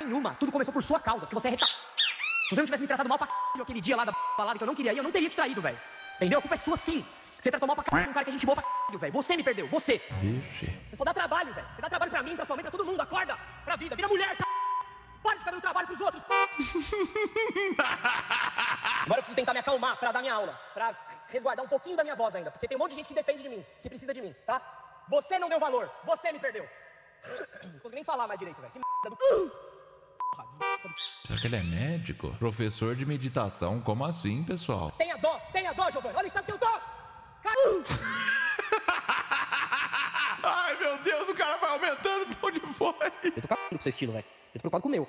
Nenhuma. Tudo começou por sua causa, porque você é reta... Se você não tivesse me tratado mal pra c... aquele dia lá da balada que eu não queria ir, eu não teria te traído, velho. Entendeu? A culpa é sua sim. Você tratou mal pra c... um cara que a gente boa pra c... velho. Você me perdeu, você. Vixe. Você só dá trabalho, velho. Você dá trabalho pra mim, pra sua mãe, pra todo mundo. Acorda pra vida, vira mulher, c... Para de ficar dando trabalho pros outros. Agora eu preciso tentar me acalmar pra dar minha aula, pra resguardar um pouquinho da minha voz ainda, porque tem um monte de gente que depende de mim, que precisa de mim, tá? Você não deu valor, você me perdeu. Não consigo nem falar mais direito, velho. Que merda do Porra, desgraça do- Será que ele é médico? Professor de meditação? Como assim, pessoal? Tenha dó, tenha dó, Giovanni. Olha o estado que eu tô. Cara... Ai, meu Deus, o cara vai aumentando o tom de voz. Eu tô cagando pro seu estilo, velho. Eu tô preocupado com o meu.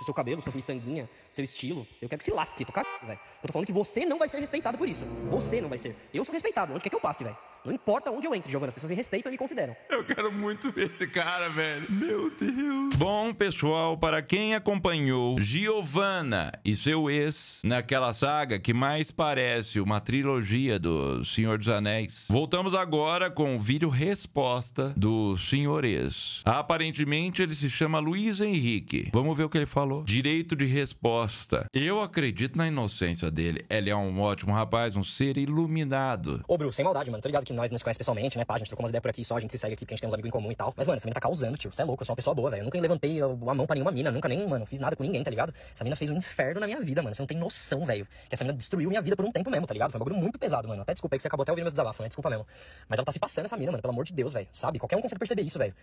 O seu cabelo, sua miçanguinha, seu estilo. Eu quero que se lasque, eu tô cagando, velho. Eu tô falando que você não vai ser respeitado por isso. Você não vai ser. Eu sou respeitado, onde quer que eu passe, velho. Não importa onde eu entre, Giovanni. As pessoas me respeitam e me consideram. Eu quero muito ver esse cara, velho. Meu Deus. Bom, pessoal, para quem acompanhou Giovanna e seu ex naquela saga que mais parece uma trilogia do Senhor dos Anéis, voltamos agora com o vídeo resposta do Senhor ex. Aparentemente ele se chama Luiz Henrique. Vamos ver o que ele falou. Direito de resposta. Eu acredito na inocência dele. Ele é um ótimo rapaz, um ser iluminado. Ô, Bru, sem maldade, mano. Tô ligado que nós não se conhece pessoalmente, né, pá? A gente trocou umas ideias por aqui só, a gente se segue aqui porque a gente tem uns amigos em comum e tal. Mas, mano, essa mina tá causando, tio. Você é louco, eu sou uma pessoa boa, velho. Eu nunca levantei a mão pra nenhuma mina, nunca nem, mano, fiz nada com ninguém, tá ligado? Essa mina fez um inferno na minha vida, mano. Você não tem noção, velho. Que essa mina destruiu minha vida por um tempo mesmo, tá ligado? Foi um bagulho muito pesado, mano. Até desculpa aí que você acabou até ouvindo meus desabafos, né? Desculpa mesmo. Mas ela tá se passando essa mina, mano, pelo amor de Deus, velho. Sabe? Qualquer um consegue perceber isso, velho.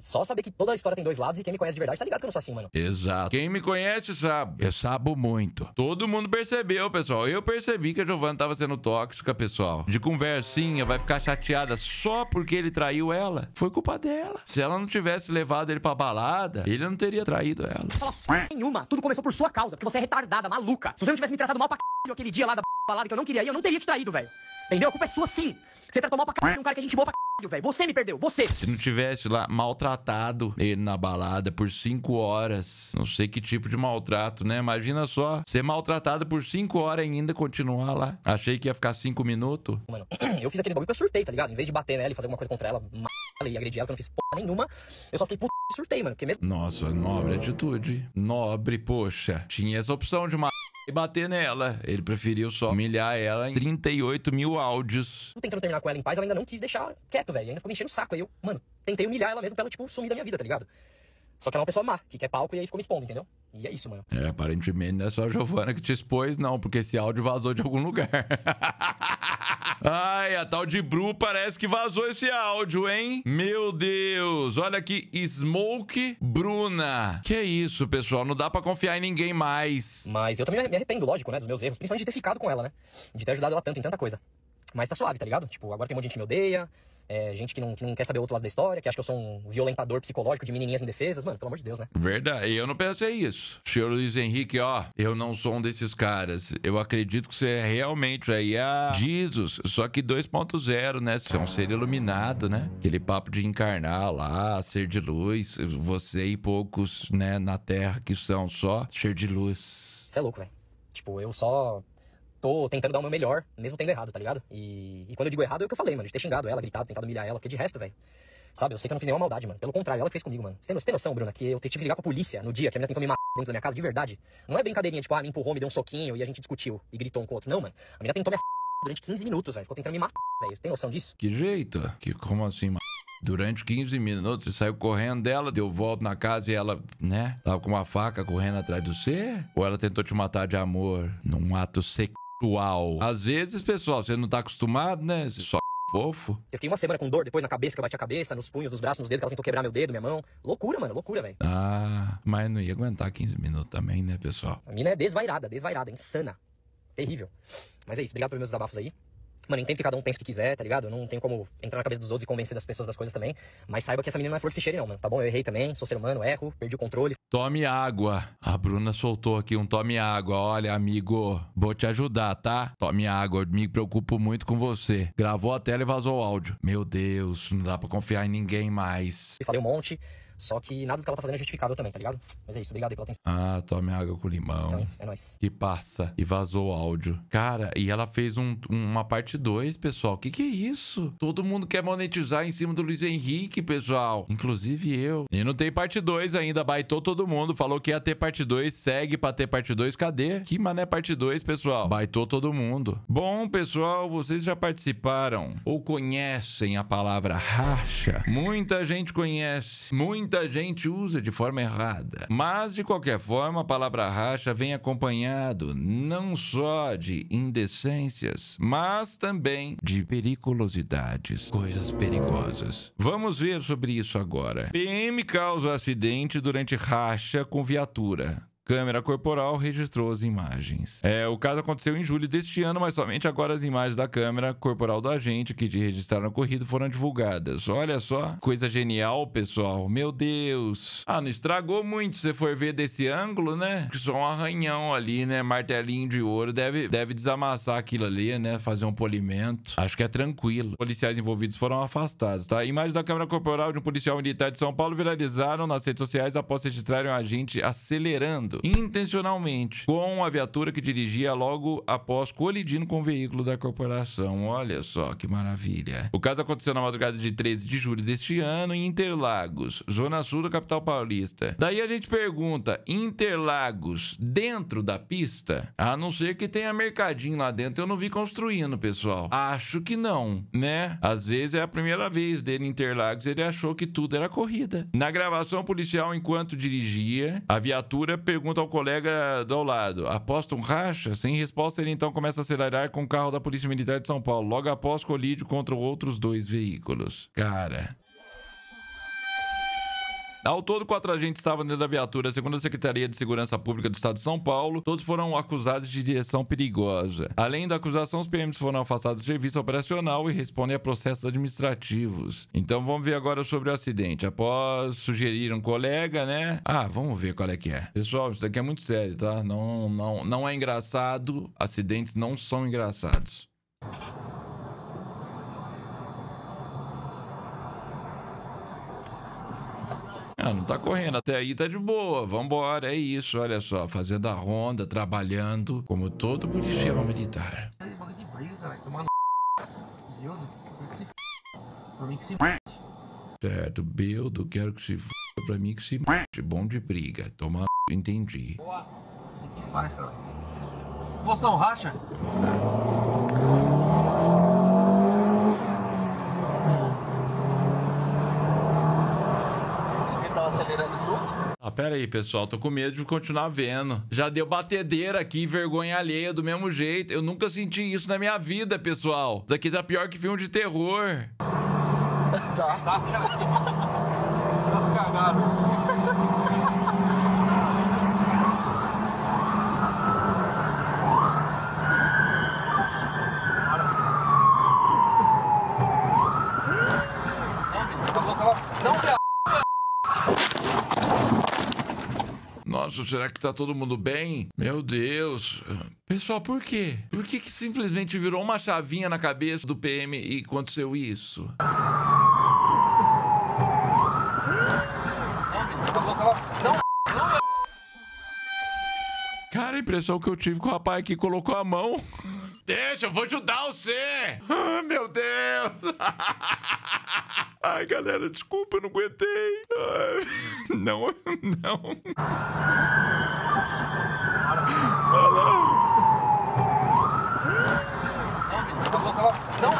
Só saber que toda a história tem dois lados e quem me conhece de verdade tá ligado que eu não sou assim, mano. Exato. Quem me conhece sabe. Eu sabo muito. Todo mundo percebeu, pessoal. Eu percebi que a Giovanna tava sendo tóxica, pessoal. De conversinha, vai ficar chateada só porque ele traiu ela. Foi culpa dela. Se ela não tivesse levado ele pra balada, ele não teria traído ela. Fala nenhuma. Tudo começou por sua causa, porque você é retardada, maluca. Se você não tivesse me tratado mal pra c... aquele dia lá da balada que eu não queria ir, eu não teria te traído, velho. Entendeu? A culpa é sua sim. Você tratou mal pra c... um cara que a gente boa pra c... velho. Você me perdeu, você. Se não tivesse lá maltratado ele na balada por cinco horas, não sei que tipo de maltrato, né? Imagina só ser maltratado por cinco horas e ainda continuar lá. Achei que ia ficar cinco minutos. Mano, eu fiz aquele bagulho que eu surtei, tá ligado? Em vez de bater nela e fazer alguma coisa contra ela, ma- ela e agredir ela, que eu não fiz porra nenhuma, eu só fiquei puto e surtei, mano. Porque mesmo Nossa, nobre atitude. Nobre, poxa. Tinha essa opção de matar e bater nela. Ele preferiu só humilhar ela em 38 mil áudios. tentando terminar com ela em paz, ela ainda não quis deixar quieto, velho. Ainda ficou me enchendo o saco. Aí eu, mano, tentei humilhar ela mesmo pra ela, tipo, sumir da minha vida, tá ligado? Só que ela é uma pessoa má, que quer palco e aí ficou me expondo, entendeu? E é isso, mano. É, aparentemente não é só a Giovana que te expôs, não, porque esse áudio vazou de algum lugar. Ai, a tal de Bru parece que vazou esse áudio, hein? Meu Deus, olha aqui, Smoke Bruna. Que isso, pessoal, não dá pra confiar em ninguém mais. Mas eu também me arrependo, lógico, né, dos meus erros. Principalmente de ter ficado com ela, né? De ter ajudado ela tanto em tanta coisa. Mas tá suave, tá ligado? Tipo, agora tem um monte de gente que me odeia. É, gente que não, que não quer saber o outro lado da história, que acha que eu sou um violentador psicológico de menininhas indefesas. Mano, pelo amor de Deus, né? Verdade, eu não pensei isso. Senhor Luiz Henrique, ó, eu não sou um desses caras. Eu acredito que você é realmente aí é Jesus, só que 2.0, né? Você é um ser iluminado, né? Aquele papo de encarnar lá, ser de luz. Você e poucos, né, na Terra que são só ser de luz. Você é louco, velho. Tipo, eu só tô tentando dar o meu melhor, mesmo tendo errado, tá ligado? E, e quando eu digo errado é o que eu falei, mano, de ter xingado ela, gritado, tentado humilhar ela, porque de resto, velho. Sabe, eu sei que eu não fiz nenhuma maldade, mano. Pelo contrário, ela que fez comigo, mano. Você tem, você tem noção, Bruna, que eu tive que ligar pra polícia no dia que a menina tentou me matar dentro da minha casa, de verdade? Não é brincadeirinha, tipo, ah, me empurrou, me deu um soquinho e a gente discutiu e gritou um com o outro. Não, mano. A menina tentou me durante 15 minutos, velho. Ficou tentando me matar, velho. Tem noção disso? Que jeito? Que como assim, mano? Durante 15 minutos você saiu correndo dela, deu volta na casa e ela, né, tava com uma faca correndo atrás de você? Ou ela tentou te matar de amor num ato sexual? Às vezes, pessoal, você não tá acostumado, né? Você só fofo. Eu fiquei uma semana com dor depois na cabeça, que eu bati a cabeça, nos punhos, nos braços, nos dedos, que ela tentou quebrar meu dedo, minha mão. Loucura, mano, loucura, velho. Ah, mas não ia aguentar 15 minutos também, né, pessoal? A mina é desvairada, desvairada, insana. Terrível. Mas é isso, obrigado pelos meus desabafos aí. Mano, entendo que cada um pensa o que quiser, tá ligado? Eu não tenho como entrar na cabeça dos outros e convencer das pessoas das coisas também. Mas saiba que essa menina não é flor que se cheire, não, mano. Tá bom? Eu errei também, sou ser humano, erro, perdi o controle. Tome água. A Bruna soltou aqui um tome água. Olha, amigo, vou te ajudar, tá? Tome água. Me preocupo muito com você. Gravou a tela e vazou o áudio. Meu Deus, não dá pra confiar em ninguém mais. Falei um monte. Só que nada do que ela tá fazendo é justificável também, tá ligado? Mas é isso, obrigado aí pela atenção. Ah, tome água com limão. Então, é nóis. Que passa e vazou o áudio. Cara, e ela fez um- uma parte 2, pessoal. Que que é isso? Todo mundo quer monetizar em cima do Luiz Henrique, pessoal. Inclusive eu. E não tem parte 2 ainda. Baitou todo mundo. Falou que ia ter parte 2. Segue pra ter parte 2. Cadê? Que mané parte 2, pessoal? Baitou todo mundo. Bom, pessoal, vocês já participaram ou conhecem a palavra racha? Muita gente conhece. Muita gente usa de forma errada. Mas, de qualquer forma, a palavra racha vem acompanhado não só de indecências, mas também de periculosidades, coisas perigosas. Vamos ver sobre isso agora. PM causa acidente durante racha com viatura. Câmera corporal registrou as imagens. É, o caso aconteceu em julho deste ano, mas somente agora as imagens da câmera corporal do agente que de registraram a corrida foram divulgadas. Olha só, coisa genial, pessoal. Meu Deus. Ah, não estragou muito se for ver desse ângulo, né? Só um arranhão ali, né? Martelinho de ouro. Deve, deve desamassar aquilo ali, né? Fazer um polimento. Acho que é tranquilo. Policiais envolvidos foram afastados, tá? Imagens da câmera corporal de um policial militar de São Paulo viralizaram nas redes sociais após registrarem um agente acelerando intencionalmente com a viatura que dirigia logo após colidindo com o veículo da corporação. Olha só que maravilha. O caso aconteceu na madrugada de 13 de julho deste ano em Interlagos, zona sul da capital paulista. Daí a gente pergunta: Interlagos dentro da pista? A não ser que tenha mercadinho lá dentro, eu não vi construindo, pessoal. Acho que não, né? Às vezes é a primeira vez dele em Interlagos, ele achou que tudo era corrida. Na gravação policial, enquanto dirigia, a viatura pergunta ao colega do lado: aposta um racha? Sem resposta, ele então começa a acelerar com o carro da Polícia Militar de São Paulo, logo após colide contra outros dois veículos. Cara. Ao todo, quatro agentes estavam dentro da viatura. Segundo a Secretaria de Segurança Pública do Estado de São Paulo, todos foram acusados de direção perigosa. Além da acusação, os PMs foram afastados do serviço operacional e respondem a processos administrativos. Então vamos ver agora sobre o acidente. Após sugerir um colega, né? Ah, vamos ver qual é que é. Pessoal, isso daqui é muito sério, tá? Não, não, não é engraçado. Acidentes não são engraçados. Ah, não tá correndo. Até aí tá de boa. Vambora, é isso. Olha só, fazendo a ronda, trabalhando como todo policial militar. Bagulho de briga. Tomar no. Bildo, quero que se f. Pra mim que se f. Certo, Bildo, quero que se f... pra mim que se f... Bom de briga. Toma no... entendi. Isso que faz, cara. Dar um racha? Isso aqui tava acelerando junto? Ah, pera aí, pessoal. Tô com medo de continuar vendo. Já deu batedeira aqui, vergonha alheia do mesmo jeito. Eu nunca senti isso na minha vida, pessoal. Isso aqui tá pior que filme de terror. Tá. Tá, cara. Tá cagado. Não, viado. Será que tá todo mundo bem? Meu Deus. Pessoal, por quê? Por que, que simplesmente virou uma chavinha na cabeça do PM e aconteceu isso? Cara, a impressão que eu tive que o rapaz aqui colocou a mão. Deixa, eu vou ajudar você! Ah, meu Deus! Ai, galera, desculpa, eu não aguentei. Ai, não, não. Olha lá. não.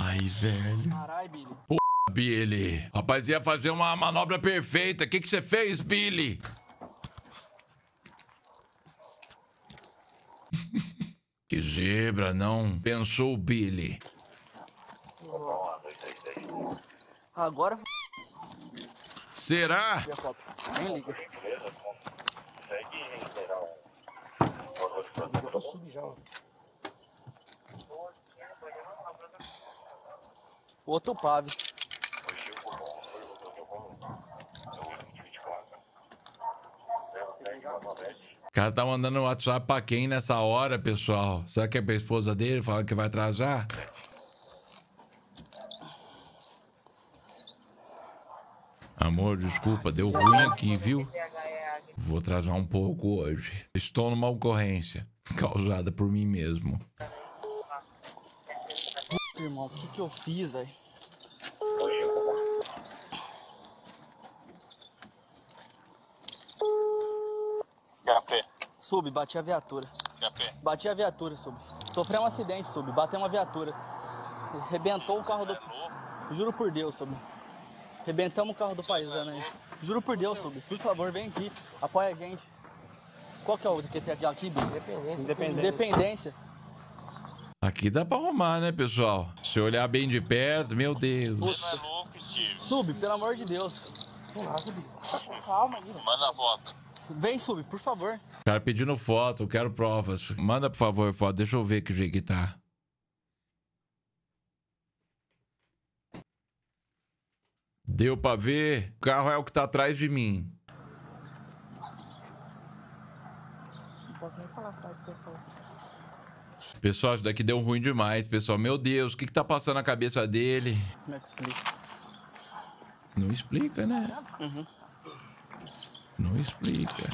Ai, velho. Caralho, Billy. Billy. Rapaz, ia fazer uma manobra perfeita. O que, que você fez, Billy? que zebra, não? Pensou, Billy. Agora Será? Outro pave. O cara tá mandando WhatsApp pra quem nessa hora, pessoal? Será que é pra esposa dele falando que vai atrasar? Amor, desculpa, deu ruim aqui, viu? Vou atrasar um pouco hoje. Estou numa ocorrência causada por mim mesmo. Puta, irmão, o que que eu fiz, velho? Quer a pé? Sub, bati a viatura. Quer a pé? Bati a viatura, Sub. Sofreu um acidente, Sub. Bateu uma viatura. Rebentou o carro do... Juro por Deus, Sub. Rebentamos o carro do paisano aí. Juro por Deus, Sub. Por favor, vem aqui. Apoia a gente. Qual que é o que tem aqui, aqui Bi? Independência. Independência. Aqui dá pra arrumar, né, pessoal? Se olhar bem de perto, meu Deus. Não é louco, Steve. Sub, pelo amor de Deus. Manda a foto. Vem, Sub, por favor. O cara pedindo foto, eu quero provas. Manda, por favor, foto. Deixa eu ver que jeito que tá. Deu pra ver? O carro é o que tá atrás de mim. Não posso nem falar a frase que eu falei. Pessoal, isso daqui deu ruim demais, pessoal. Meu Deus, o que que tá passando na cabeça dele? Como é que explica? Não explica, né? Uhum. Não explica.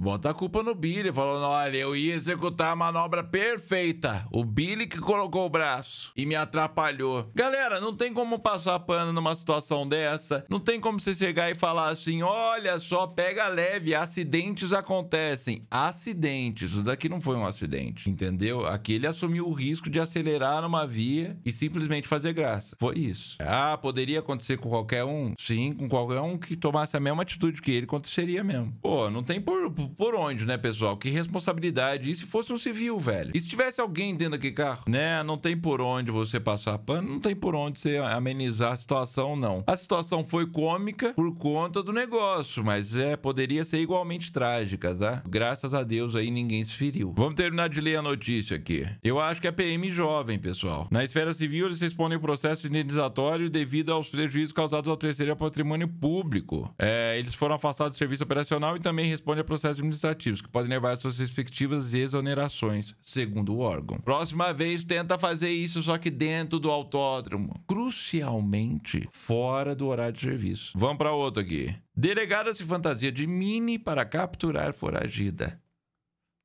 Bota a culpa no Billy, falando: olha, eu ia executar a manobra perfeita. O Billy que colocou o braço e me atrapalhou. Galera, não tem como passar pano numa situação dessa. Não tem como você chegar e falar assim: olha só, pega leve, acidentes acontecem. Acidentes. Isso daqui não foi um acidente, entendeu? Aqui ele assumiu o risco de acelerar numa via e simplesmente fazer graça. Foi isso. Ah, poderia acontecer com qualquer um? Sim, com qualquer um que tomasse a mesma atitude que ele, aconteceria mesmo. Pô, não tem por, por onde, né, pessoal? Que responsabilidade. E se fosse um civil, velho? E se tivesse alguém dentro daquele carro? Né? Não tem por onde você passar pano, não tem por onde você amenizar a situação, não. A situação foi cômica por conta do negócio, mas é, poderia ser igualmente trágica, tá? Graças a Deus aí ninguém se feriu. Vamos terminar de ler a notícia aqui. Eu acho que é PM jovem, pessoal. Na esfera civil, eles respondem o processo indenizatório devido aos prejuízos causados ao terceiro patrimônio público. É, eles foram afastados do serviço operacional e também respondem a processos administrativos, que podem levar às suas respectivas exonerações, segundo o órgão. Próxima vez, tenta fazer isso, só que dentro do autódromo. Crucialmente, fora do horário de serviço. Vamos para outro aqui. Delegada se fantasia de mini para capturar foragida.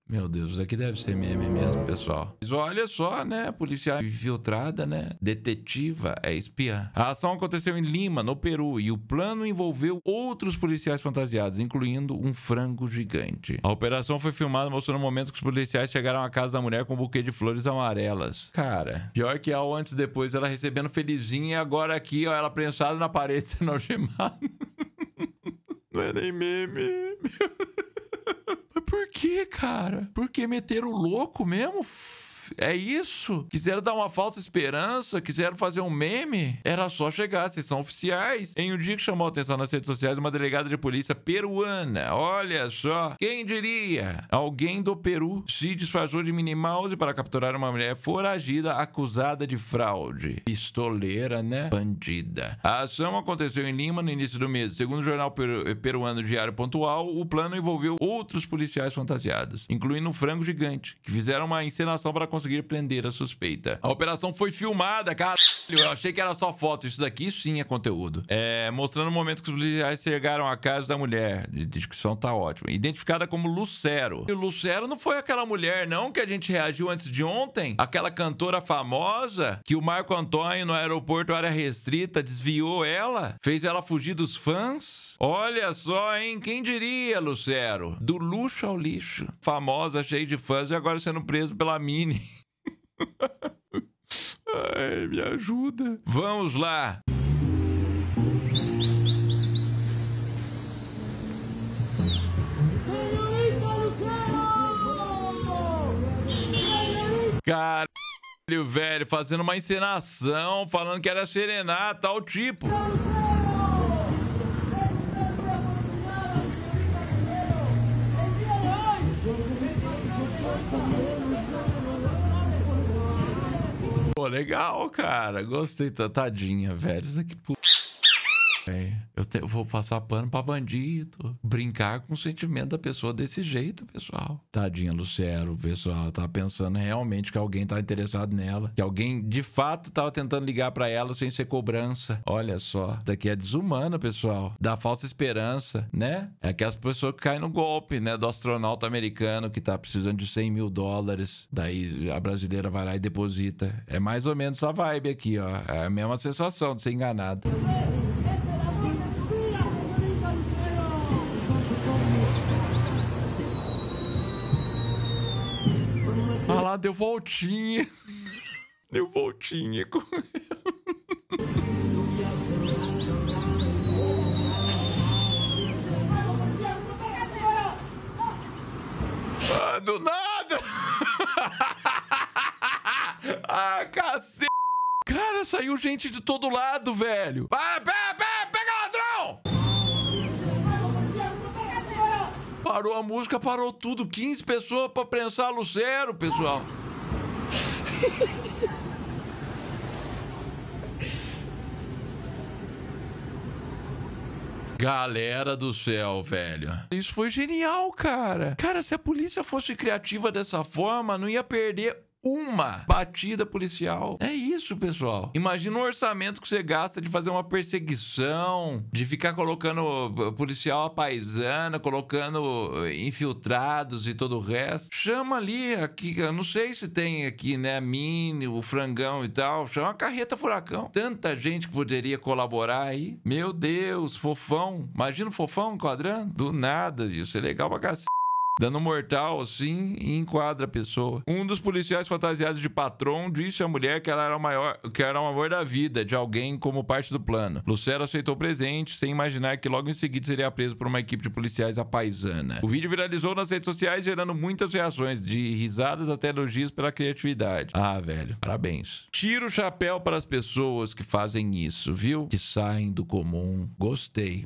Meu Deus, isso daqui deve ser meme mesmo, pessoal. Mas olha só, né? Policial infiltrada, né? Detetiva, é espiã. A ação aconteceu em Lima, no Peru, e o plano envolveu outros policiais fantasiados, incluindo um frango gigante. A operação foi filmada mostrando o momento que os policiais chegaram à casa da mulher com um buquê de flores amarelas. Cara, pior que ao antes e depois ela recebendo felizinha e agora aqui, ó, ela prensada na parede sendo algemada. Não é nem meme. Por que, cara? Por que meteram o louco mesmo? É isso? Quiseram dar uma falsa esperança? Quiseram fazer um meme? Era só chegar, vocês são oficiais. Em um dia que chamou a atenção nas redes sociais, uma delegada de polícia peruana. Olha só, quem diria? Alguém do Peru se disfarçou de Minnie Mouse para capturar uma mulher foragida acusada de fraude. Pistoleira, né? Bandida. A ação aconteceu em Lima no início do mês. Segundo o jornal peru- peruano Diário Pontual, o plano envolveu outros policiais fantasiados, incluindo um frango gigante, que fizeram uma encenação para conseguir prender a suspeita. A operação foi filmada, caralho. Eu achei que era só foto. Isso daqui sim é conteúdo. É, mostrando o momento que os policiais chegaram à casa da mulher. A descrição tá ótima. Identificada como Lucero. E o Lucero não foi aquela mulher, não, que a gente reagiu antes de ontem? Aquela cantora famosa que o Marco Antônio no aeroporto área restrita desviou ela? Fez ela fugir dos fãs? Olha só, hein? Quem diria, Lucero? Do luxo ao lixo. Famosa, cheia de fãs e agora sendo preso pela Mini. Ai, me ajuda. Vamos lá. Caralho, velho, fazendo uma encenação, falando que era serenata, tal tipo. Legal, cara. Gostei, tadinha, velho. Isso aqui, pu... velho. Eu, te- eu vou passar pano pra bandido. Brincar com o sentimento da pessoa desse jeito, pessoal. Tadinha Lucero, pessoal. Tá pensando realmente que alguém tá interessado nela. Que alguém, de fato, tava tentando ligar pra ela sem ser cobrança. Olha só. Daqui é desumano, pessoal. Dá falsa esperança, né? É que as pessoas caem no golpe, né? Do astronauta americano que tá precisando de 100 mil dólares. Daí a brasileira vai lá e deposita. É mais ou menos essa vibe aqui, ó. É a mesma sensação de ser enganado. Deu voltinha. Deu voltinha com Ah, do nada! ah, cacete! Cara, saiu gente de todo lado, velho! Para, pega, Parou a música, parou tudo. 15 pessoas pra prensar Lucero, pessoal. Galera do céu, velho. Isso foi genial, cara. Cara, se a polícia fosse criativa dessa forma, não ia perder uma batida policial. É isso, pessoal. Imagina o orçamento que você gasta de fazer uma perseguição, de ficar colocando uh, policial à paisana, colocando uh, infiltrados e todo o resto. Chama ali, aqui, eu não sei se tem aqui, né, a Mini, o Frangão e tal. Chama a carreta furacão. Tanta gente que poderia colaborar aí. Meu Deus, fofão. Imagina o fofão enquadrando. Do nada, isso é legal pra cacete dando um mortal assim e enquadra a pessoa. Um dos policiais fantasiados de patrão disse à mulher que ela era o maior, que era o amor da vida de alguém como parte do plano. Lucero aceitou o presente sem imaginar que logo em seguida seria preso por uma equipe de policiais apaisana. O vídeo viralizou nas redes sociais gerando muitas reações, de risadas até elogios pela criatividade. Ah, velho, parabéns. Tira o chapéu para as pessoas que fazem isso, viu? Que saem do comum. Gostei.